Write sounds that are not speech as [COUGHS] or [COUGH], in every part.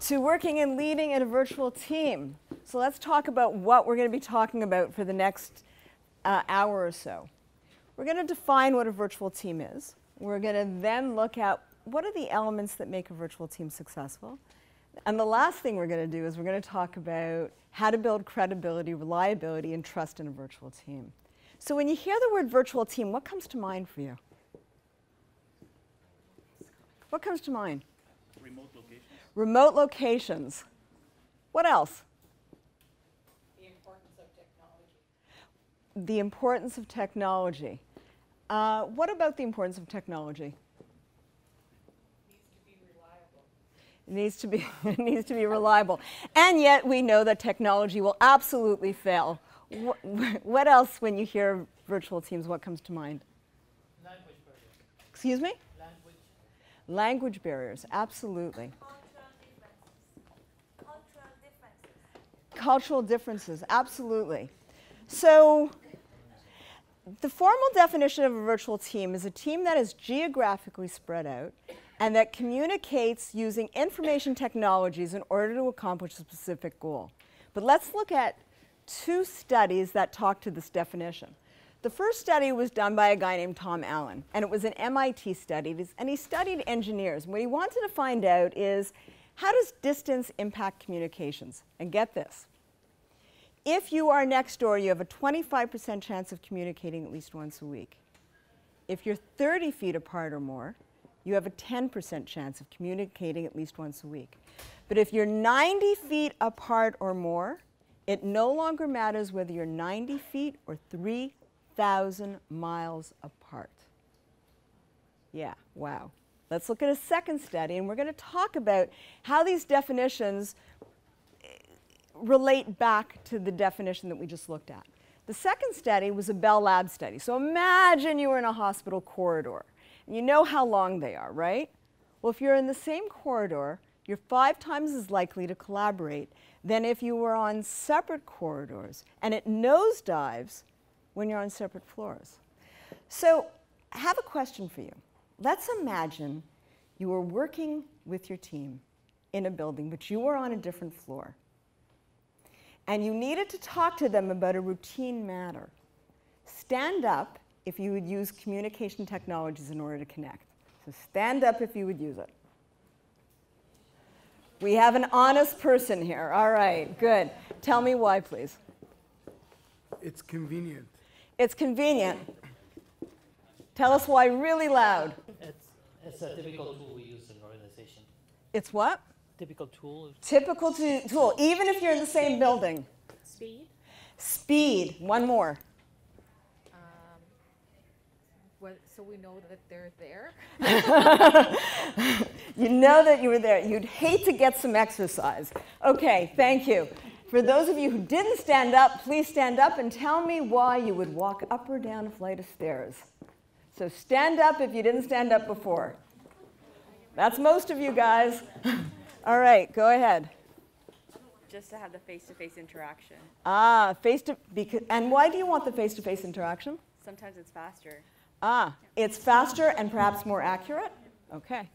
to working and leading in a virtual team. So let's talk about what we're going to be talking about for the next uh, hour or so. We're going to define what a virtual team is. We're going to then look at what are the elements that make a virtual team successful. And the last thing we're going to do is we're going to talk about how to build credibility, reliability, and trust in a virtual team. So when you hear the word virtual team, what comes to mind for you? What comes to mind? Remote locations. Remote locations. What else? The importance of technology. The importance of technology. Uh, what about the importance of technology? Needs to be reliable. It needs to be, [LAUGHS] it needs to be reliable. And yet we know that technology will absolutely fail. What, [LAUGHS] what else, when you hear virtual teams, what comes to mind? Language barriers. Excuse me? Language. Language barriers, absolutely. Cultural differences. Cultural differences. Cultural differences, absolutely. So, the formal definition of a virtual team is a team that is geographically spread out and that communicates using information technologies in order to accomplish a specific goal. But let's look at two studies that talk to this definition. The first study was done by a guy named Tom Allen, and it was an MIT study, and he studied engineers. What he wanted to find out is how does distance impact communications? And get this if you are next door, you have a 25% chance of communicating at least once a week. If you're 30 feet apart or more, you have a 10% chance of communicating at least once a week. But if you're 90 feet apart or more, it no longer matters whether you're 90 feet or 3,000 miles apart. Yeah, wow. Let's look at a second study, and we're going to talk about how these definitions relate back to the definition that we just looked at. The second study was a Bell Lab study. So imagine you were in a hospital corridor. And you know how long they are, right? Well, if you're in the same corridor, you're five times as likely to collaborate than if you were on separate corridors. And it nosedives when you're on separate floors. So I have a question for you. Let's imagine you were working with your team in a building, but you were on a different floor and you needed to talk to them about a routine matter, stand up if you would use communication technologies in order to connect. So stand up if you would use it. We have an honest person here. All right, good. Tell me why, please. It's convenient. It's convenient. Tell us why really loud. It's, it's a typical tool we use in an organization. It's what? Typical tool. Typical to- tool, even if you're in the same building. Speed. Speed, one more. Um, well, so we know that they're there. [LAUGHS] You know that you were there. You'd hate to get some exercise. Okay, thank you. For those of you who didn't stand up, please stand up and tell me why you would walk up or down a flight of stairs. So stand up if you didn't stand up before. That's most of you guys. [LAUGHS] All right, go ahead. just to have the face-to-face interaction. Ah, face to because, and why do you want the face-to-face interaction? Sometimes it's faster. Ah, it's faster and perhaps more accurate. Okay.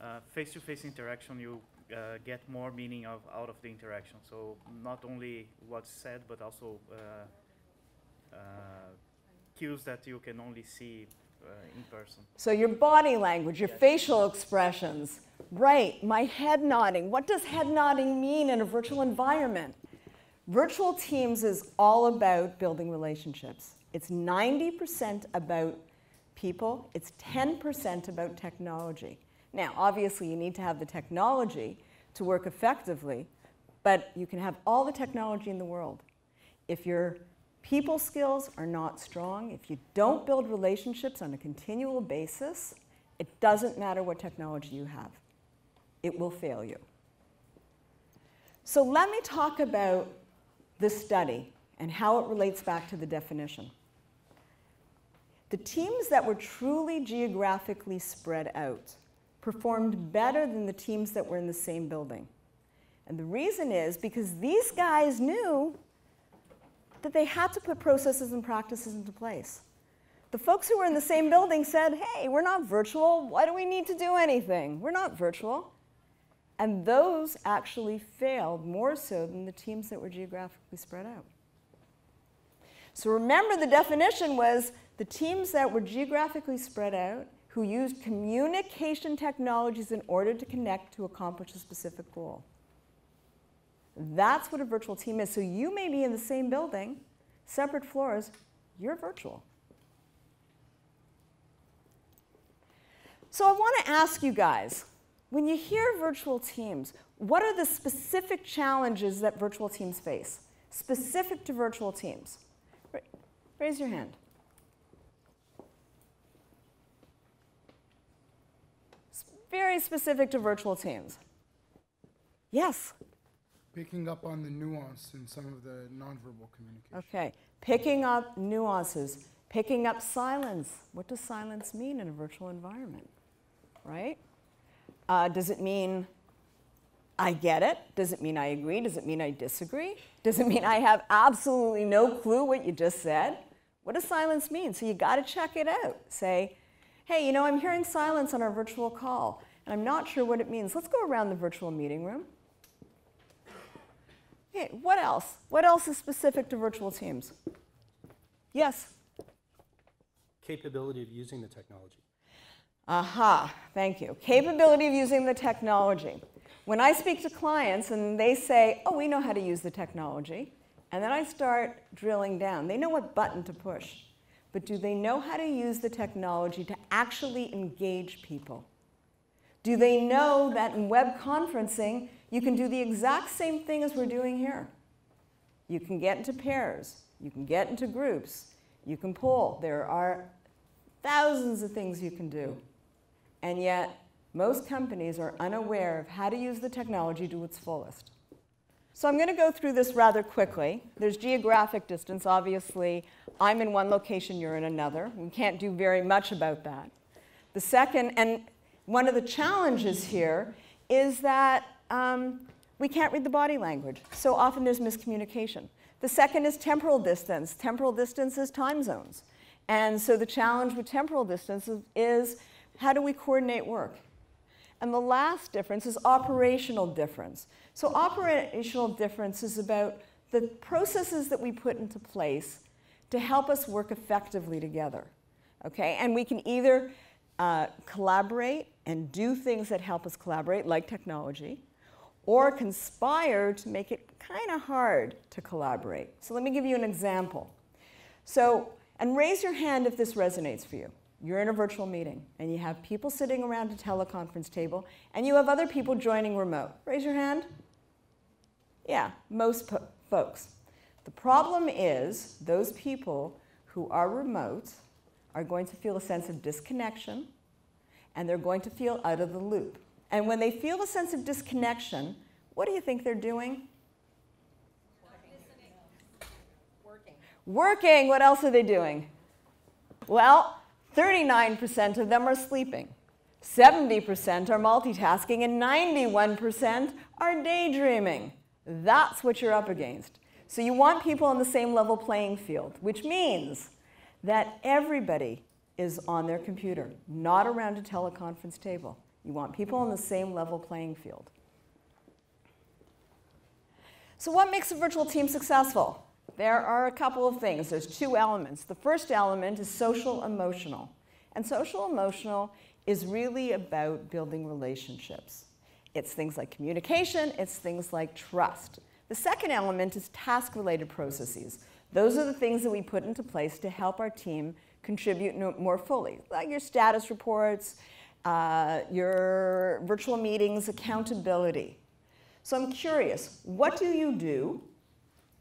Uh, face-to-face interaction, you uh, get more meaning of out of the interaction. So not only what's said, but also uh, uh, cues that you can only see Uh, in person. So your body language, your facial expressions. Right, my head nodding. What does head nodding mean in a virtual environment? Virtual teams is all about building relationships. It's 90% about people, it's 10% about technology. Now, obviously, you need to have the technology to work effectively, but you can have all the technology in the world. If your people skills are not strong, if you don't build relationships on a continual basis, it doesn't matter what technology you have. It will fail you. So let me talk about this study and how it relates back to the definition. The teams that were truly geographically spread out performed better than the teams that were in the same building. And the reason is because these guys knew that they had to put processes and practices into place. The folks who were in the same building said, hey, we're not virtual. Why do we need to do anything? We're not virtual. And those actually failed more so than the teams that were geographically spread out. So remember, the definition was the teams that were geographically spread out who used communication technologies in order to connect to accomplish a specific goal. That's what a virtual team is. So you may be in the same building, separate floors, you're virtual. So I want to ask you guys when you hear virtual teams, what are the specific challenges that virtual teams face? Specific to virtual teams? Raise your hand. Very specific to virtual teams. Yes? Picking up on the nuance in some of the nonverbal communication. Okay. Picking up nuances, picking up silence. What does silence mean in a virtual environment? Right? Uh, does it mean I get it? Does it mean I agree? Does it mean I disagree? Does it mean I have absolutely no clue what you just said? What does silence mean? So you got to check it out. Say, hey, you know, I'm hearing silence on our virtual call, and I'm not sure what it means. Let's go around the virtual meeting room. Okay, what else? What else is specific to virtual teams? Yes? Capability of using the technology. Aha, thank you. Capability of using the technology. When I speak to clients and they say, oh, we know how to use the technology, and then I start drilling down, they know what button to push, but do they know how to use the technology to actually engage people? Do they know that in web conferencing, you can do the exact same thing as we're doing here? You can get into pairs, you can get into groups, you can poll. There are thousands of things you can do. And yet, most companies are unaware of how to use the technology to its fullest. So I'm going to go through this rather quickly. There's geographic distance. Obviously, I'm in one location, you're in another. We can't do very much about that. The second, and one of the challenges here, is that um, we can't read the body language. So often there's miscommunication. The second is temporal distance. Temporal distance is time zones. And so the challenge with temporal distance is, is how do we coordinate work? And the last difference is operational difference. So operational difference is about the processes that we put into place to help us work effectively together. Okay, and we can either uh, collaborate and do things that help us collaborate, like technology, or conspire to make it kind of hard to collaborate. So let me give you an example. So, and raise your hand if this resonates for you you're in a virtual meeting and you have people sitting around a teleconference table and you have other people joining remote. Raise your hand. Yeah, most folks. The problem is those people who are remote are going to feel a sense of disconnection and they're going to feel out of the loop. And when they feel a sense of disconnection, what do you think they're doing? Working. Working. What else are they doing? Well, 39% of them are sleeping. 70% are multitasking, and 91% are daydreaming. That's what you're up against. So you want people on the same level playing field, which means that everybody is on their computer, not around a teleconference table. You want people on the same level playing field. So what makes a virtual team successful? There are a couple of things. There's two elements. The first element is social emotional. And social emotional is really about building relationships. It's things like communication, it's things like trust. The second element is task related processes. Those are the things that we put into place to help our team contribute more fully, like your status reports, uh, your virtual meetings, accountability. So I'm curious, what do you do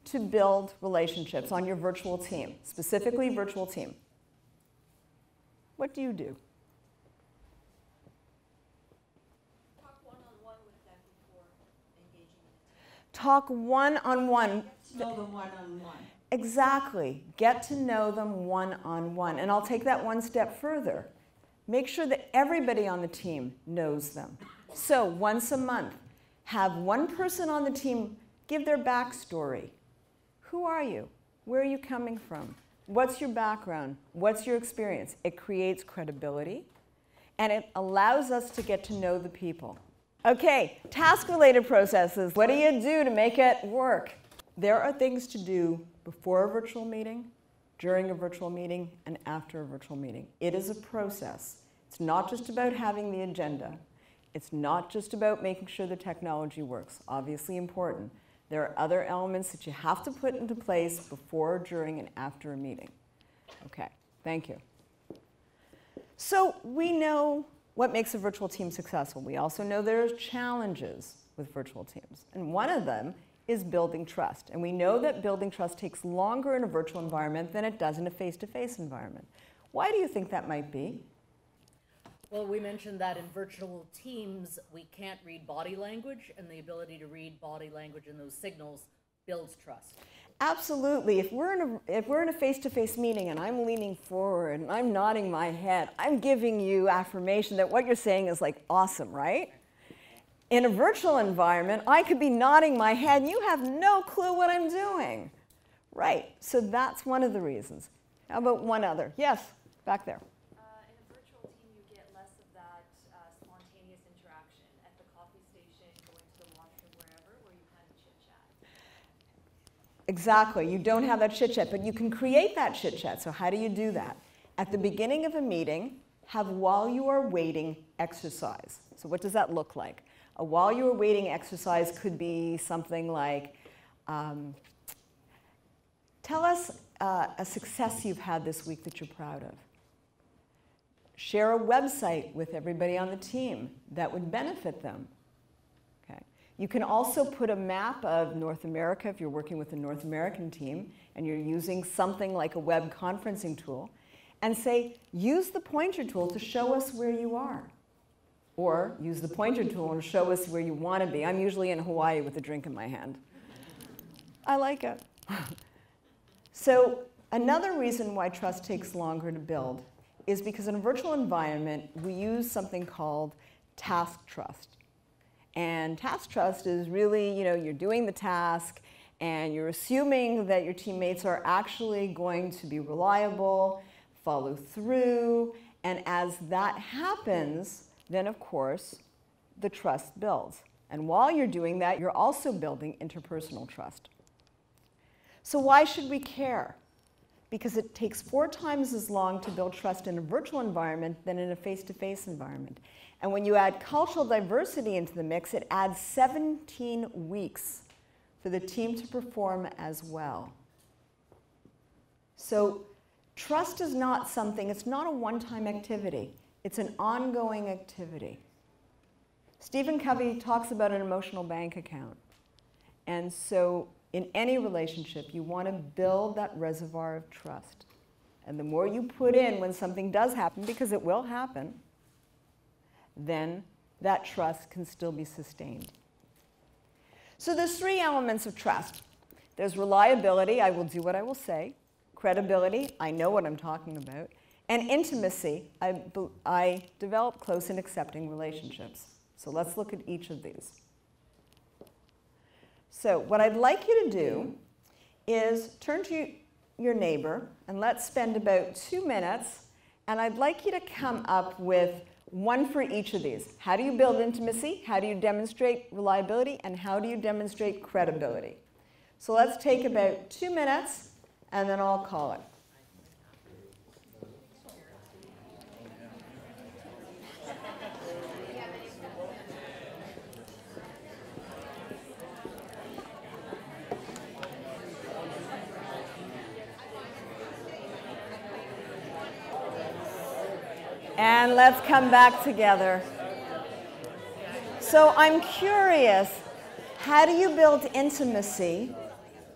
to build relationships on your virtual team, specifically virtual team? What do you do? Talk one-on-one with them before engaging Talk one-on-one. Know them one-on-one. Exactly. Get to know them one on one. And I'll take that one step further. Make sure that everybody on the team knows them. So, once a month, have one person on the team give their backstory. Who are you? Where are you coming from? What's your background? What's your experience? It creates credibility and it allows us to get to know the people. Okay, task-related processes. What do you do to make it work? There are things to do before a virtual meeting, during a virtual meeting, and after a virtual meeting. It is a process. It's not just about having the agenda. It's not just about making sure the technology works, obviously important. There are other elements that you have to put into place before, during, and after a meeting. Okay, thank you. So we know what makes a virtual team successful. We also know there are challenges with virtual teams. And one of them is building trust. And we know that building trust takes longer in a virtual environment than it does in a face-to-face environment. Why do you think that might be? Well, we mentioned that in virtual teams, we can't read body language, and the ability to read body language and those signals builds trust. Absolutely. If we're in a if we're in a face-to-face meeting and I'm leaning forward and I'm nodding my head, I'm giving you affirmation that what you're saying is like awesome, right? In a virtual environment, I could be nodding my head and you have no clue what I'm doing. Right. So that's one of the reasons. How about one other? Yes, back there. Uh, in a virtual team, you get less of that uh, spontaneous interaction at the coffee station, going to the washroom, wherever, where you kind of chit chat. Exactly. You don't have that chit chat, but you can create that chit chat. So, how do you do that? At the beginning of a meeting, have while you are waiting exercise. So, what does that look like? A while you are waiting exercise could be something like um, tell us uh, a success you've had this week that you're proud of. Share a website with everybody on the team that would benefit them. Okay. You can also put a map of North America if you're working with a North American team and you're using something like a web conferencing tool and say, use the pointer tool to show us where you are. Or use the pointer tool and show us where you want to be. I'm usually in Hawaii with a drink in my hand. I like it. [LAUGHS] so, another reason why trust takes longer to build is because in a virtual environment, we use something called task trust. And task trust is really, you know, you're doing the task and you're assuming that your teammates are actually going to be reliable, follow through, and as that happens, then of course, the trust builds. And while you're doing that, you're also building interpersonal trust. So why should we care? Because it takes four times as long to build trust in a virtual environment than in a face-to-face environment. And when you add cultural diversity into the mix, it adds 17 weeks for the team to perform as well. So trust is not something, it's not a one-time activity. It's an ongoing activity. Stephen Covey talks about an emotional bank account. And so in any relationship, you want to build that reservoir of trust. And the more you put in when something does happen, because it will happen, then that trust can still be sustained. So there's three elements of trust. There's reliability, I will do what I will say. Credibility, I know what I'm talking about. And intimacy, I, I develop close and accepting relationships. So let's look at each of these. So what I'd like you to do is turn to your neighbor and let's spend about two minutes and I'd like you to come up with one for each of these. How do you build intimacy? How do you demonstrate reliability? And how do you demonstrate credibility? So let's take about two minutes and then I'll call it. And let's come back together. So I'm curious, how do you build intimacy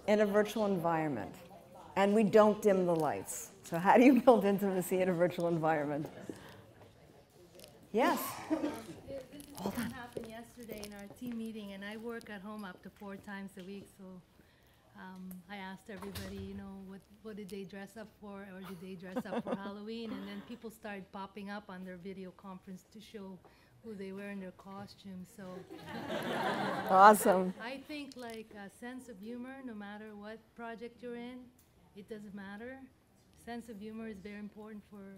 in a virtual environment? And we don't dim the lights. So how do you build intimacy in a virtual environment? Yes. This happened yesterday in our team meeting, and I work at home up to four times a week, so um, I asked everybody, you know, what, what did they dress up for, or did they dress up for [LAUGHS] Halloween? And then people started popping up on their video conference to show who they were in their costumes. So Awesome. I think like a sense of humor, no matter what project you're in, it doesn't matter. Sense of humor is very important for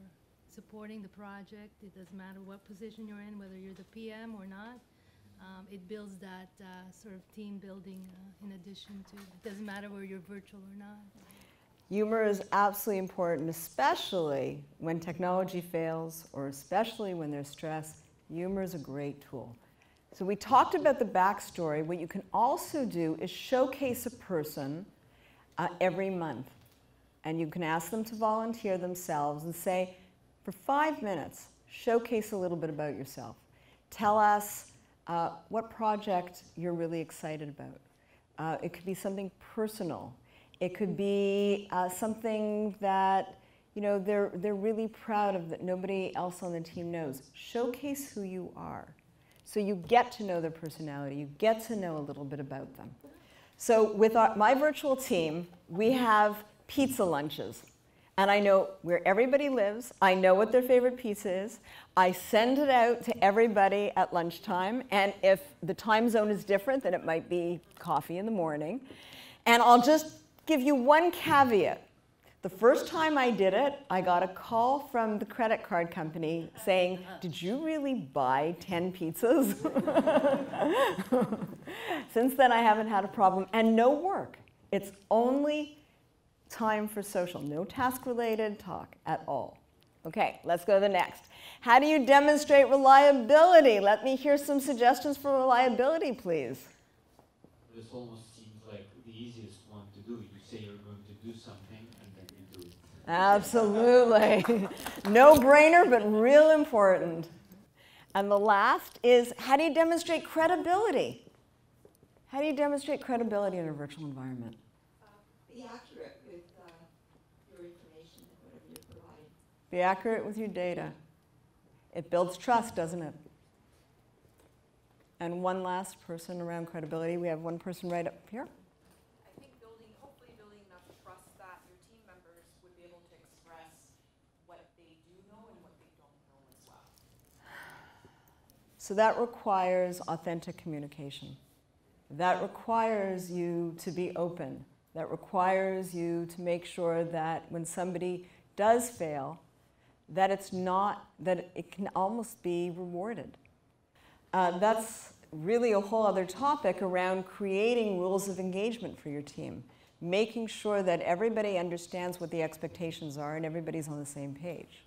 supporting the project. It doesn't matter what position you're in, whether you're the PM or not. Um, it builds that uh, sort of team building uh, in addition to, it doesn't matter whether you're virtual or not. Humor is absolutely important, especially when technology fails or especially when there's stress. Humor is a great tool. So, we talked about the backstory. What you can also do is showcase a person uh, every month. And you can ask them to volunteer themselves and say, for five minutes, showcase a little bit about yourself. Tell us uh, what project you're really excited about. Uh, it could be something personal. It could be uh, something that you know they're they're really proud of that nobody else on the team knows. Showcase who you are, so you get to know their personality. You get to know a little bit about them. So with our, my virtual team, we have pizza lunches. And I know where everybody lives. I know what their favorite pizza is. I send it out to everybody at lunchtime. And if the time zone is different, then it might be coffee in the morning. And I'll just give you one caveat. The first time I did it, I got a call from the credit card company saying, Did you really buy 10 pizzas? [LAUGHS] Since then, I haven't had a problem. And no work. It's only time for social, no task related talk at all. Okay, let's go to the next. How do you demonstrate reliability? Let me hear some suggestions for reliability, please. This almost seems like the easiest one to do. You say you're going to do something and then you do it. Absolutely. [LAUGHS] no brainer, but real important. And the last is how do you demonstrate credibility? How do you demonstrate credibility in a virtual environment? Be accurate uh, your information and whatever you're providing. Be accurate with your data. It builds trust, doesn't it? And one last person around credibility. We have one person right up here. I think building, hopefully building enough trust that your team members would be able to express what they do know and what they don't know as well. So that requires authentic communication. That requires you to be open. That requires you to make sure that when somebody does fail, that it's not, that it can almost be rewarded. Uh, that's really a whole other topic around creating rules of engagement for your team, making sure that everybody understands what the expectations are and everybody's on the same page.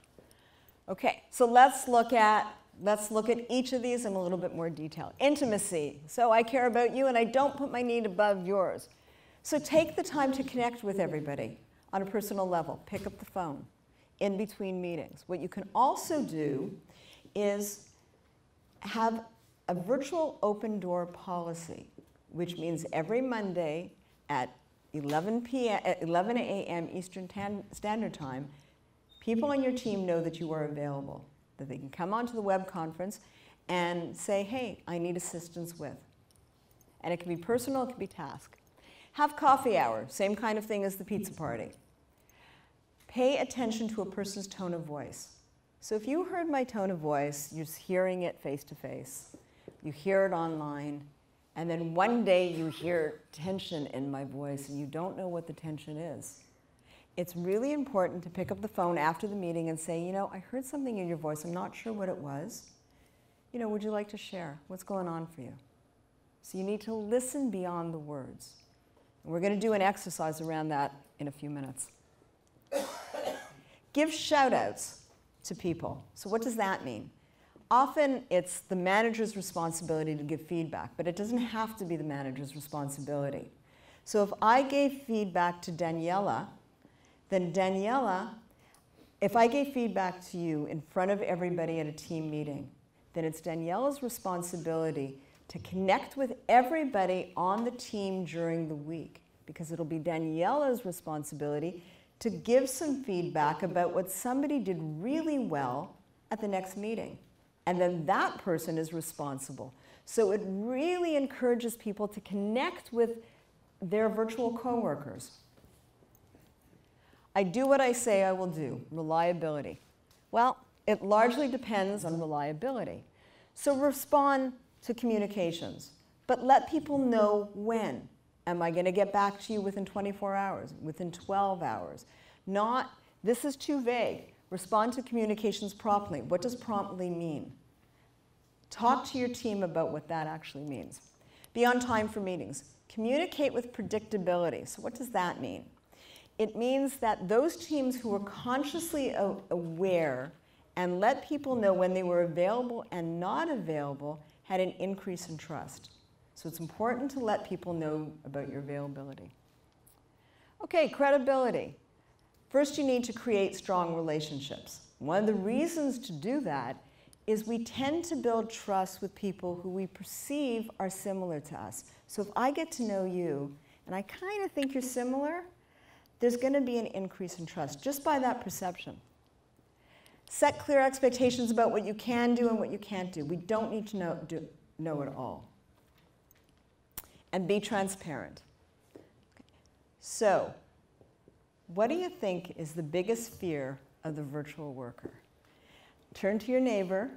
Okay, so let's look at let's look at each of these in a little bit more detail. Intimacy. So I care about you and I don't put my need above yours. So take the time to connect with everybody on a personal level. Pick up the phone in between meetings. What you can also do is have a virtual open door policy, which means every Monday at 11 p.m. 11 a.m. Eastern Standard Time, people on your team know that you are available, that they can come onto the web conference and say, "Hey, I need assistance with." And it can be personal, it can be task. Have coffee hour, same kind of thing as the pizza party. Pay attention to a person's tone of voice. So if you heard my tone of voice, you're hearing it face to face. You hear it online, and then one day you hear tension in my voice and you don't know what the tension is. It's really important to pick up the phone after the meeting and say, you know, I heard something in your voice. I'm not sure what it was. You know, would you like to share? What's going on for you? So you need to listen beyond the words. And we're going to do an exercise around that in a few minutes. [COUGHS] Give shout outs to people. So, what does that mean? Often it's the manager's responsibility to give feedback, but it doesn't have to be the manager's responsibility. So, if I gave feedback to Daniela, then Daniela, if I gave feedback to you in front of everybody at a team meeting, then it's Daniela's responsibility to connect with everybody on the team during the week because it'll be Daniela's responsibility to give some feedback about what somebody did really well at the next meeting. And then that person is responsible. So it really encourages people to connect with their virtual coworkers. I do what I say I will do, reliability. Well, it largely depends on reliability. So respond to communications, but let people know when. Am I going to get back to you within 24 hours, within 12 hours? Not, this is too vague. Respond to communications promptly. What does promptly mean? Talk to your team about what that actually means. Be on time for meetings. Communicate with predictability. So, what does that mean? It means that those teams who were consciously aware and let people know when they were available and not available had an increase in trust. So, it's important to let people know about your availability. Okay, credibility. First, you need to create strong relationships. One of the reasons to do that is we tend to build trust with people who we perceive are similar to us. So if I get to know you and I kind of think you're similar, there's going to be an increase in trust just by that perception. Set clear expectations about what you can do and what you can't do. We don't need to know, do, know it all. And be transparent. So, what do you think is the biggest fear of the virtual worker? Turn to your neighbor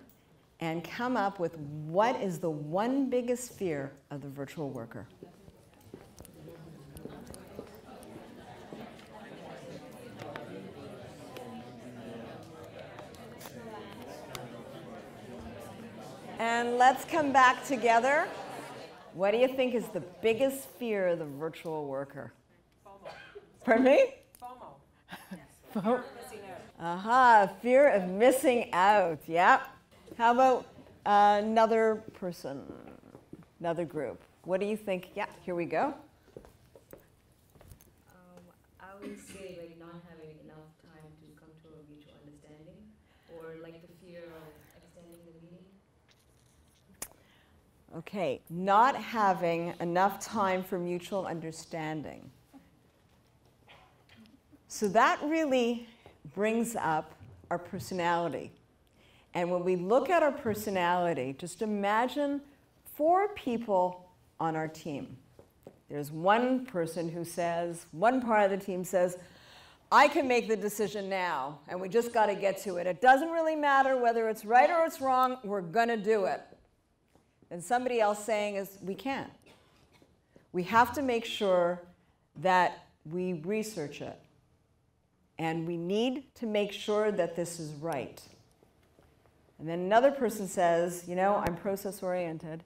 and come up with what is the one biggest fear of the virtual worker. And let's come back together. What do you think is the biggest fear of the virtual worker? FOMO. Pardon me? FOMO. [LAUGHS] FOMO. Aha, fear of missing out. Yeah. How about uh, another person, another group? What do you think? Yeah, here we go. Um, I would say like not having enough time to come to a mutual understanding, or like the fear of extending the meeting. Okay, not having enough time for mutual understanding. So that really brings up our personality. And when we look at our personality, just imagine four people on our team. There's one person who says, one part of the team says, I can make the decision now, and we just got to get to it. It doesn't really matter whether it's right or it's wrong, we're going to do it. And somebody else saying is, we can't. We have to make sure that we research it. And we need to make sure that this is right. And then another person says, you know, I'm process oriented,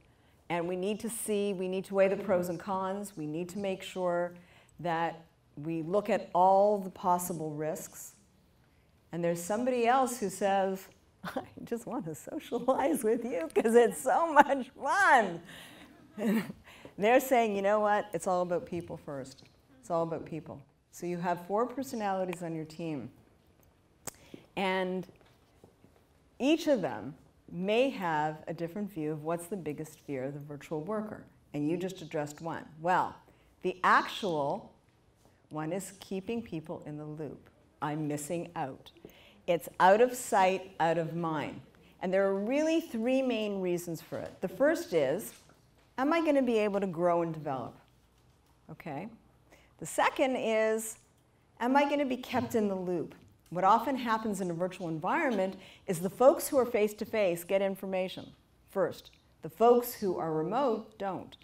and we need to see, we need to weigh the pros and cons, we need to make sure that we look at all the possible risks. And there's somebody else who says, I just want to socialize with you because it's so much fun. [LAUGHS] They're saying, you know what? It's all about people first. It's all about people. So you have four personalities on your team. And each of them may have a different view of what's the biggest fear of the virtual worker. And you just addressed one. Well, the actual one is keeping people in the loop. I'm missing out. It's out of sight, out of mind. And there are really three main reasons for it. The first is, am I going to be able to grow and develop? Okay. The second is, am I going to be kept in the loop? What often happens in a virtual environment is the folks who are face to face get information first. The folks who are remote don't.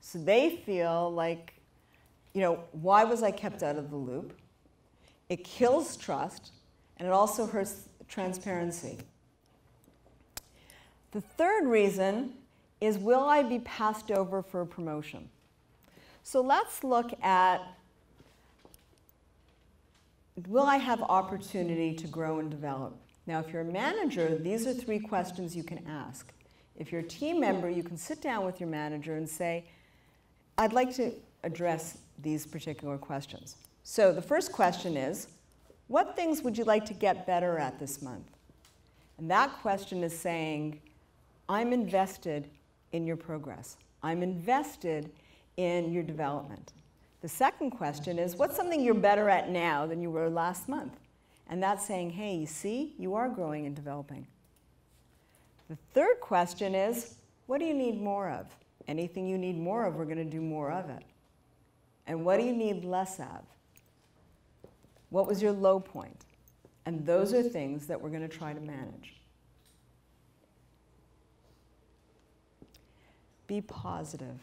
So they feel like, you know, why was I kept out of the loop? It kills trust and it also hurts transparency. The third reason is will I be passed over for a promotion? So let's look at will I have opportunity to grow and develop? Now, if you're a manager, these are three questions you can ask. If you're a team member, you can sit down with your manager and say, I'd like to address these particular questions. So the first question is, what things would you like to get better at this month? And that question is saying, I'm invested in your progress. I'm invested in your development. The second question is, what's something you're better at now than you were last month? And that's saying, hey, you see, you are growing and developing. The third question is, what do you need more of? Anything you need more of, we're going to do more of it. And what do you need less of? What was your low point? And those are things that we're going to try to manage. Be positive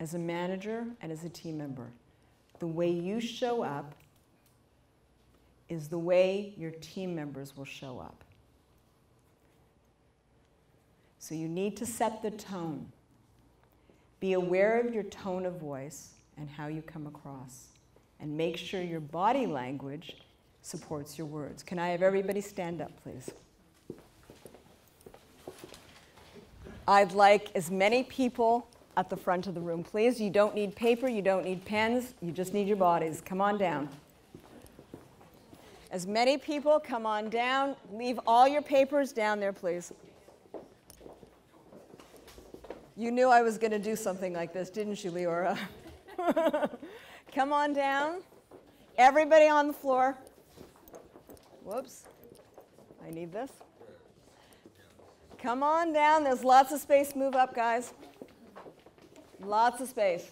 as a manager and as a team member. The way you show up is the way your team members will show up. So you need to set the tone. Be aware of your tone of voice and how you come across. And make sure your body language supports your words. Can I have everybody stand up, please? I'd like as many people at the front of the room, please. You don't need paper, you don't need pens, you just need your bodies. Come on down. As many people, come on down. Leave all your papers down there, please. You knew I was going to do something like this, didn't you, Leora? [LAUGHS] come on down. Everybody on the floor. Whoops. I need this. Come on down. There's lots of space. Move up, guys. Lots of space.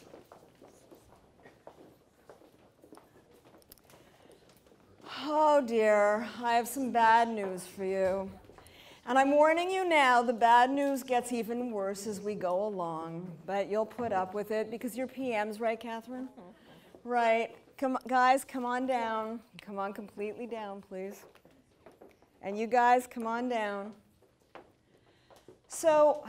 Oh dear, I have some bad news for you. And I'm warning you now, the bad news gets even worse as we go along, but you'll put up with it because you're PMs, right, Catherine? Mm-hmm. Right. Come, guys, come on down. Come on completely down, please. And you guys, come on down. So,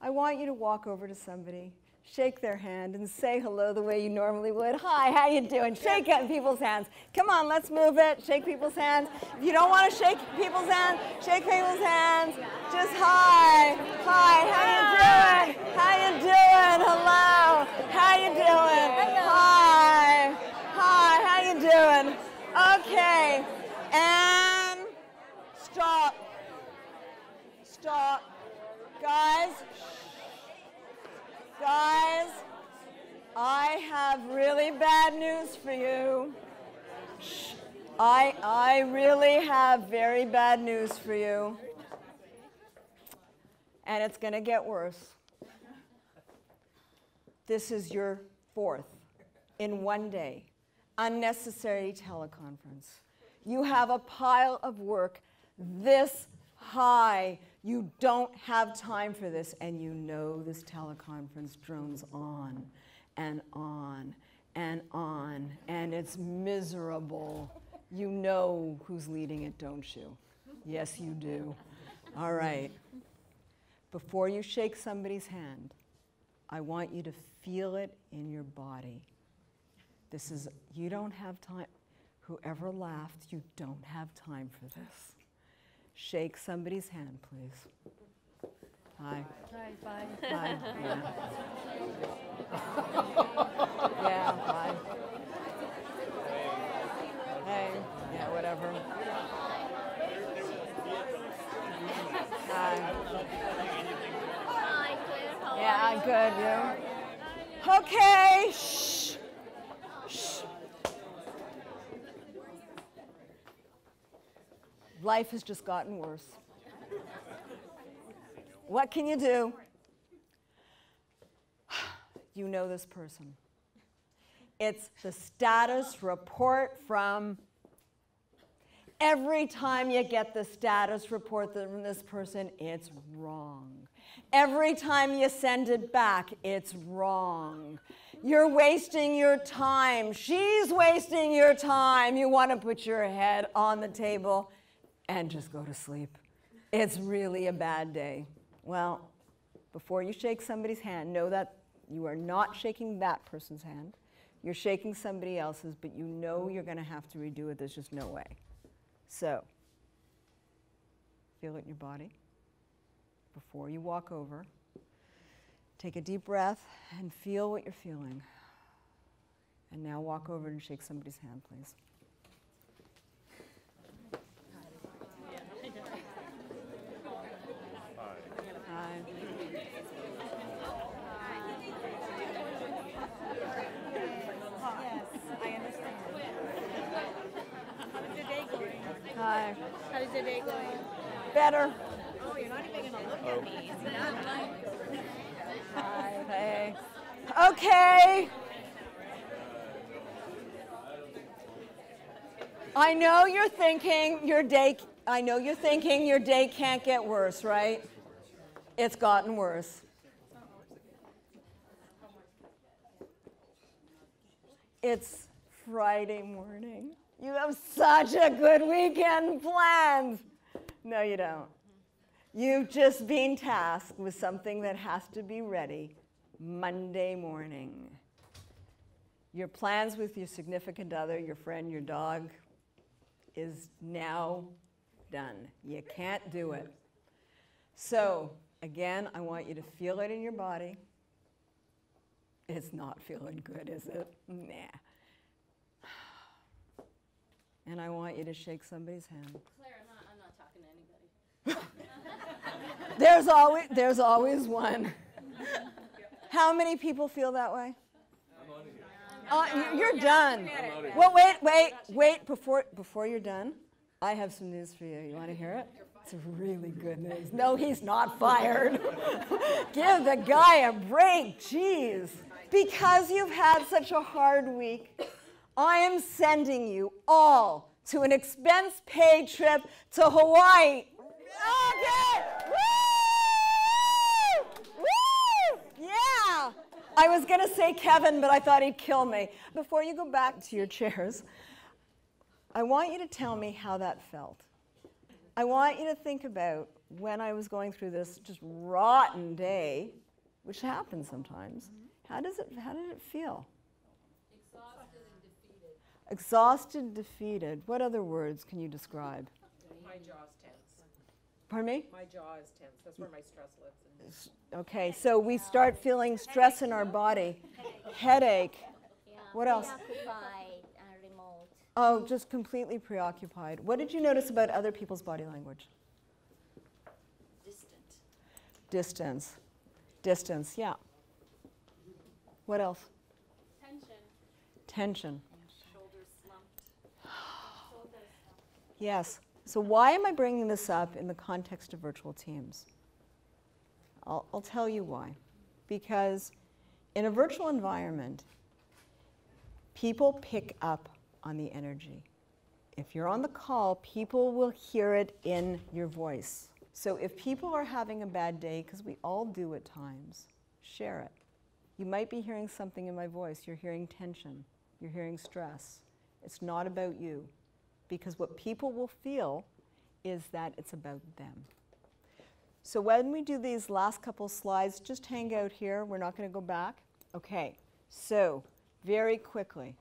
I want you to walk over to somebody, shake their hand, and say hello the way you normally would. Hi, how you doing? Shake people's hands. Come on, let's move it. Shake people's hands. If you don't want to shake people's hands, shake people's hands. Just hi. Hi, how you doing? How you doing? Hello. How you doing? Hi. Hi, how you doing? Okay. And stop. Stop. Guys, guys, I have really bad news for you. I, I really have very bad news for you. And it's going to get worse. This is your fourth in one day unnecessary teleconference. You have a pile of work this high. You don't have time for this, and you know this teleconference drones on and on and on, and it's miserable. You know who's leading it, don't you? Yes, you do. All right. Before you shake somebody's hand, I want you to feel it in your body. This is, you don't have time. Whoever laughed, you don't have time for this. Shake somebody's hand, please. Hi. Hi, bye. Hi. Yeah. [LAUGHS] yeah, hi. Hey, yeah, whatever. Hi. Yeah, I'm good, you? Okay. Shh. Life has just gotten worse. What can you do? You know this person. It's the status report from every time you get the status report from this person, it's wrong. Every time you send it back, it's wrong. You're wasting your time. She's wasting your time. You want to put your head on the table and just go to sleep. It's really a bad day. Well, before you shake somebody's hand, know that you are not shaking that person's hand. You're shaking somebody else's, but you know you're going to have to redo it. There's just no way. So, feel it in your body. Before you walk over, take a deep breath and feel what you're feeling. And now walk over and shake somebody's hand, please. Hi. How's your day going? Better. Oh, you're not even gonna look at me. Hi. Hey. Okay. I know you're thinking your day I know you're thinking your day can't get worse, right? It's gotten worse. It's Friday morning. You have such a good weekend planned. No, you don't. You've just been tasked with something that has to be ready Monday morning. Your plans with your significant other, your friend, your dog is now done. You can't do it. So, again, I want you to feel it in your body. It's not feeling good, is it? Nah. And I want you to shake somebody's hand. Claire, I'm not, I'm not talking to anybody. [LAUGHS] There's always, there's always one. How many people feel that way? Uh, you- you're done. Well, wait, wait, wait. Before, before you're done, I have some news for you. You want to hear it? It's really good news. No, he's not fired. [LAUGHS] Give the guy a break. Jeez. Because you've had such a hard week, I am sending you all to an expense paid trip to Hawaii. Okay. Woo! Woo! Yeah. I was going to say Kevin, but I thought he'd kill me. Before you go back to your chairs, I want you to tell me how that felt. I want you to think about when I was going through this just rotten day, which happens sometimes. How does it how did it feel? Exhausted defeated. What other words can you describe? My jaw's tense. Pardon me? My jaw is tense. That's where my stress lives. Okay, so we start feeling stress in our body. Headache. What else? Preoccupied, uh, remote. Oh, just completely preoccupied. What did you notice about other people's body language? Distant. Distance. Distance, yeah. What else? Tension, Tension. Yes. So why am I bringing this up in the context of virtual teams? I'll, I'll tell you why. Because in a virtual environment, people pick up on the energy. If you're on the call, people will hear it in your voice. So if people are having a bad day, because we all do at times, share it. You might be hearing something in my voice. You're hearing tension. You're hearing stress. It's not about you because what people will feel is that it's about them. So when we do these last couple slides, just hang out here. We're not going to go back. Okay, so very quickly.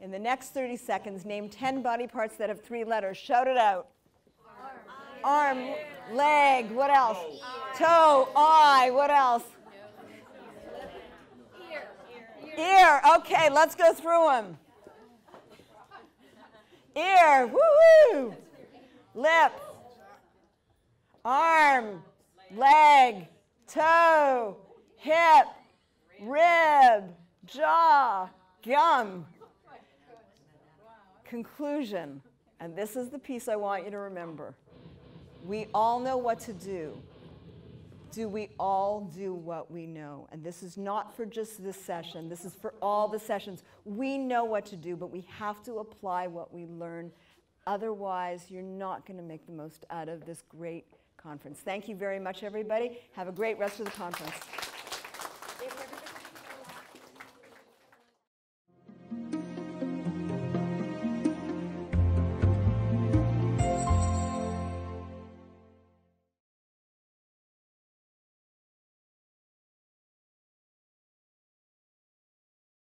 In the next 30 seconds, name 10 body parts that have three letters. Shout it out. Arm, leg, what else? Toe, eye, what else? Ear. Okay, let's go through them. Ear, woohoo! Lip, arm, leg, toe, hip, rib, jaw, gum. Conclusion, and this is the piece I want you to remember. We all know what to do. Do we all do what we know? And this is not for just this session, this is for all the sessions. We know what to do, but we have to apply what we learn. Otherwise, you're not going to make the most out of this great conference. Thank you very much, everybody. Have a great rest of the conference.